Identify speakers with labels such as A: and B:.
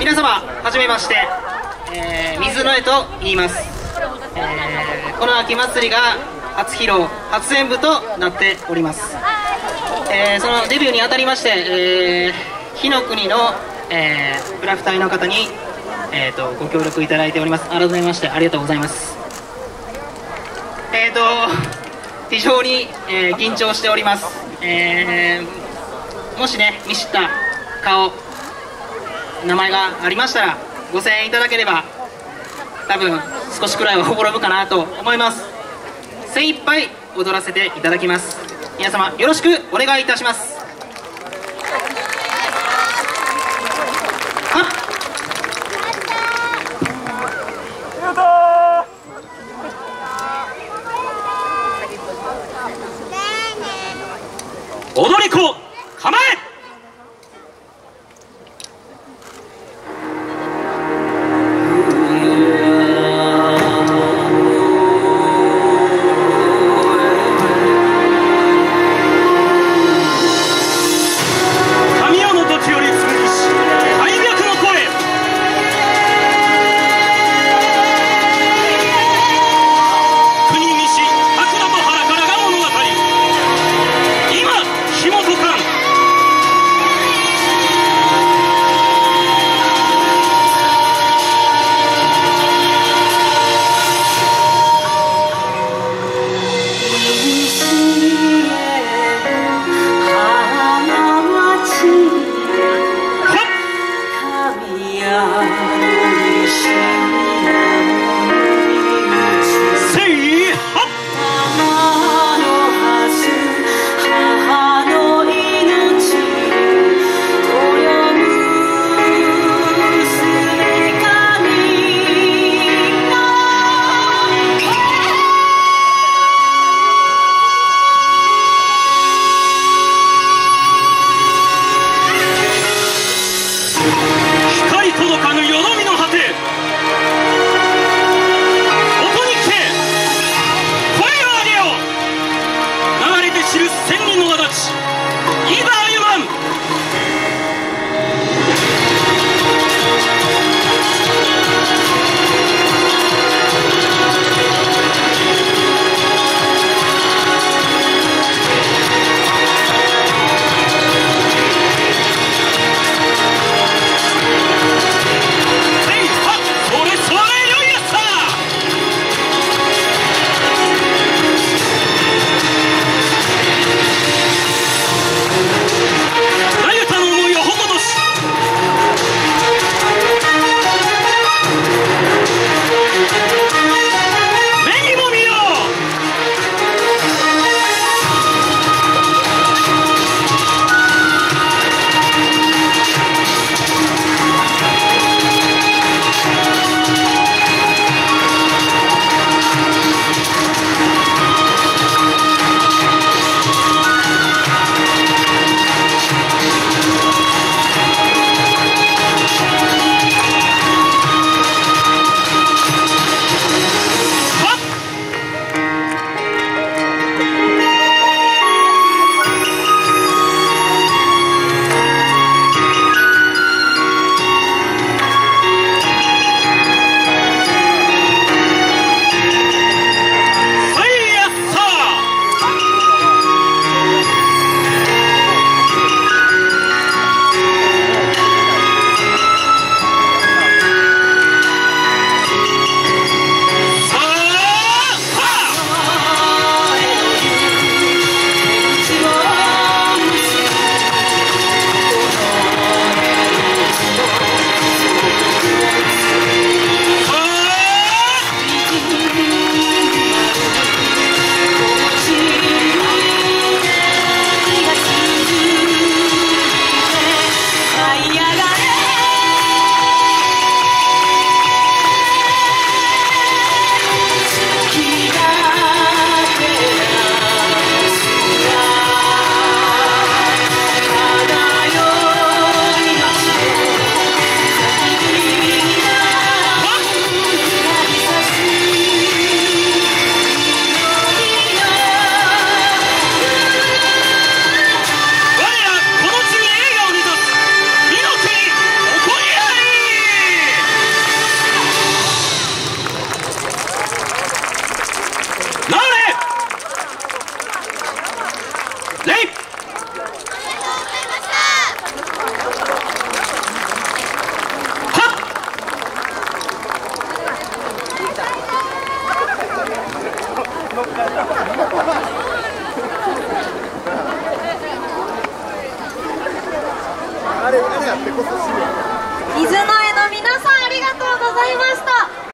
A: 皆様はじめまして、えー、水野絵と言います、えー、この秋祭りが初披露初演舞となっております、えー、そのデビューにあたりまして、えー、火の国の、えー、ブラフ隊の方に、えーと、とご協力いただいております。改めましてありがとうございます。えっ、ー、と非常に、えー、緊張しております。えーもしね見知った顔名前がありましたらご声援いただければ多分少しくらいはほころぶかなと思います。精一杯踊らせていただきます。皆様よろしくお願いいたします。道一声